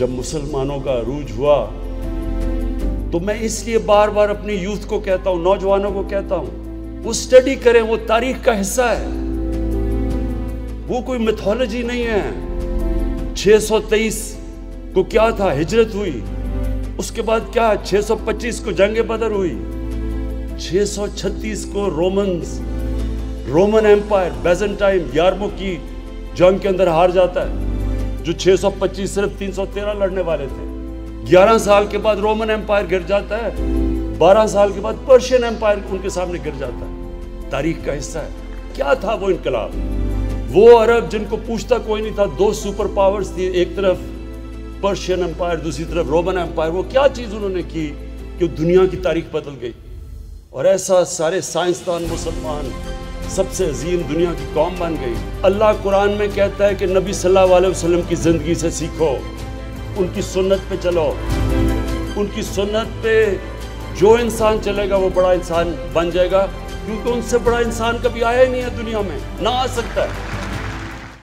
जब मुसलमानों का अरूज हुआ तो मैं इसलिए बार बार अपनी यूथ को कहता हूँ, नौजवानों को कहता हूँ, वो स्टडी करें, वो तारीख का हिस्सा है। वो कोई मिथोलॉजी नहीं है। 623 को क्या था? हिजरत हुई। उसके बाद क्या 625 को जंग बदर हुई। 636 को रोमन्स रोमन एम्पायर बेजेंटाइन यारमो की जंग के अंदर हार जाता है। जो 625 सिर्फ़ 313 लड़ने वाले थे। 11 साल के बाद रोमन एम्पायर गिर जाता है 12 साल के बाद पर्शियन एम्पायर उनके सामने गिर जाता है। तारीख का हिस्सा है। क्या था वो इनकलाब? वो अरब जिनको पूछता कोई नहीं था, दो सुपर पावर्स थी एक तरफ़ पर्शियन एम्पायर, दूसरी तरफ़ रोमन एम्पायर। वो क्या चीज़ उन्होंने की कि दुनिया की तारीख बदल गई? और ऐसा सारे साइंसदान, मुसलमान सबसे अजीम दुनिया की कौम बन गई। अल्लाह कुरान में कहता है कि नबी सल्लल्लाहु अलैहि वसल्लम की ज़िंदगी से सीखो, उनकी सुन्नत पे चलो। उनकी सुन्नत पे जो इंसान चलेगा, वो बड़ा इंसान बन जाएगा, क्योंकि उनसे बड़ा इंसान कभी आया ही नहीं है दुनिया में, ना आ सकता है।